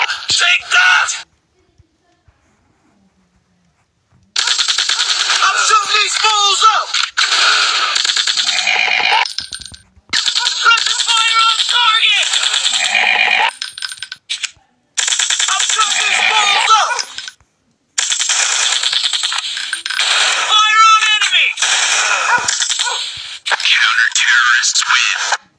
Take that! I'm shooting these fools up! I'm pressing fire on target! I'm shooting these fools up! Fire on enemy! Counter-terrorists win!